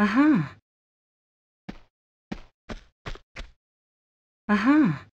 Aha. Aha.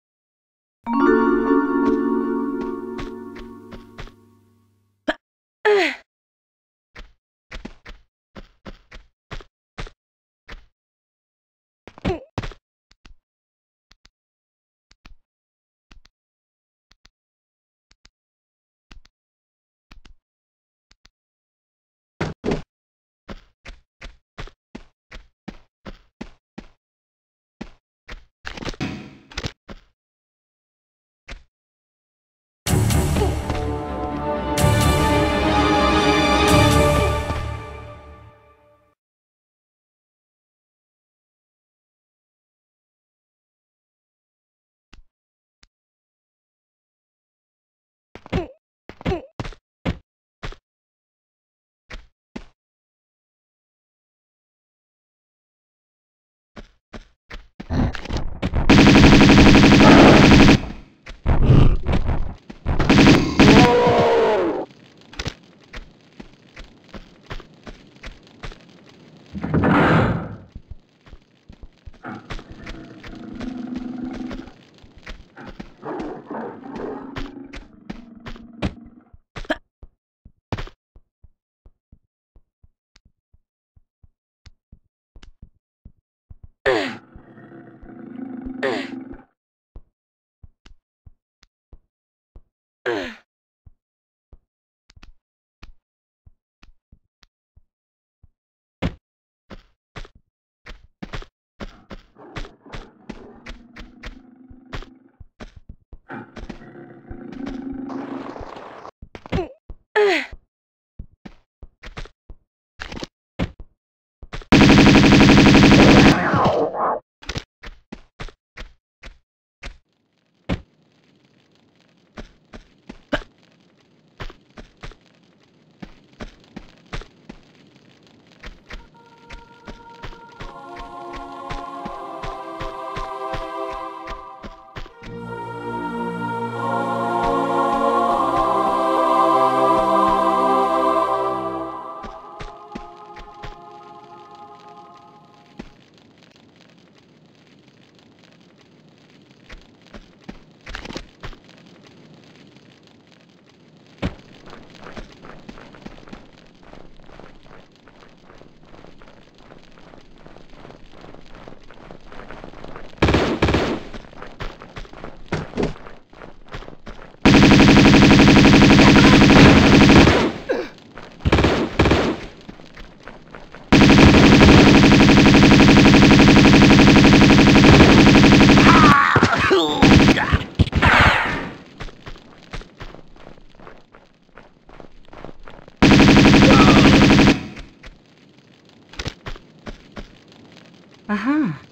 Aha.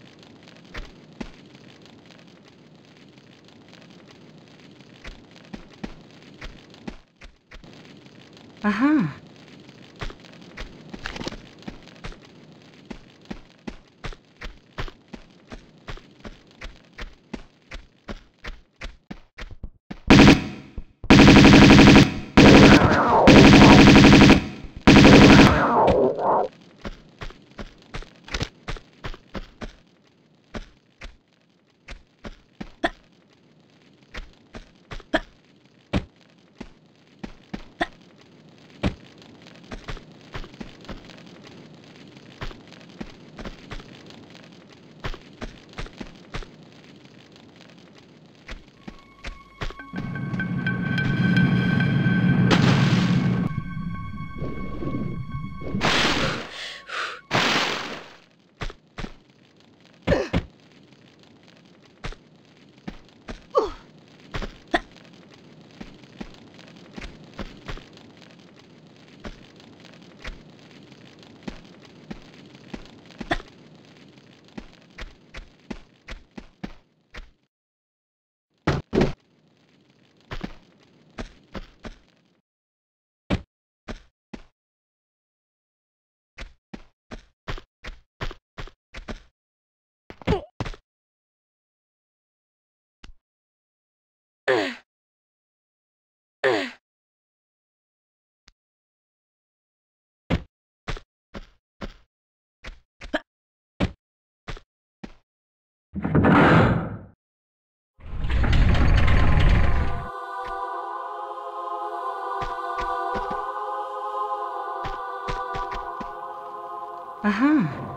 Aha. Uh-huh.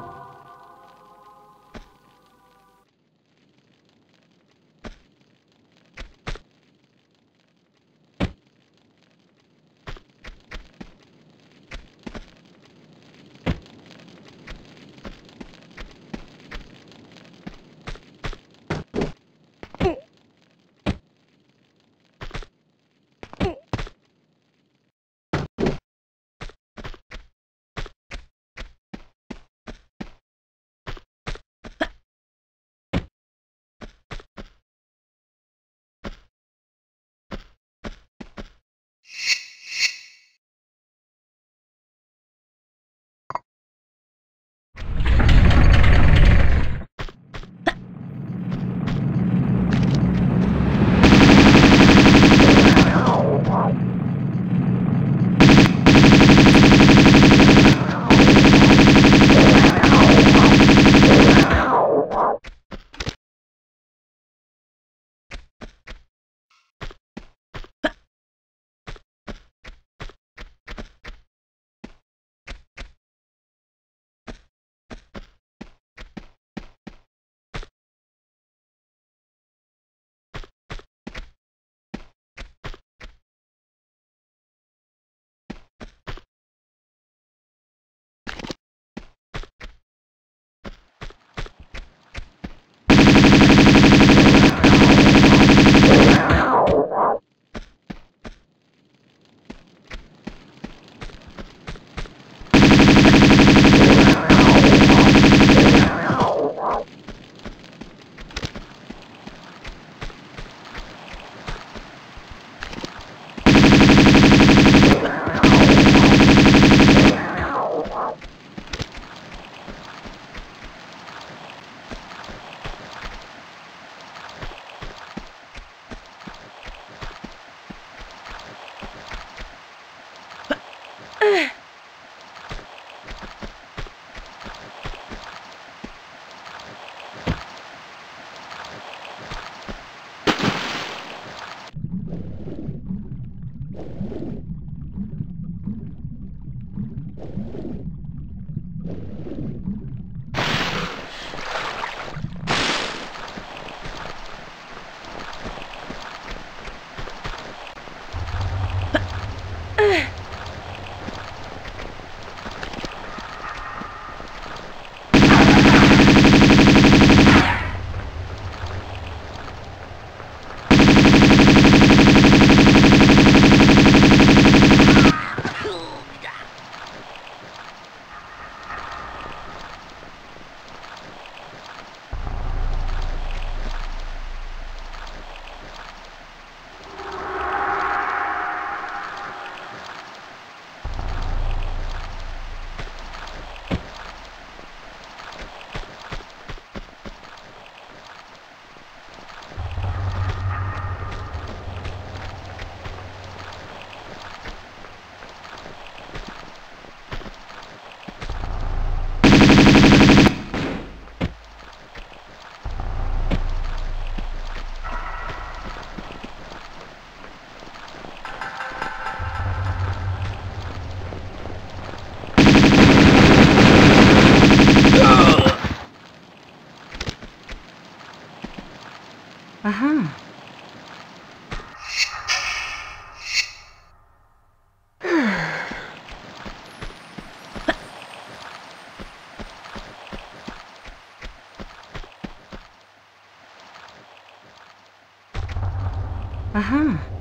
Aha.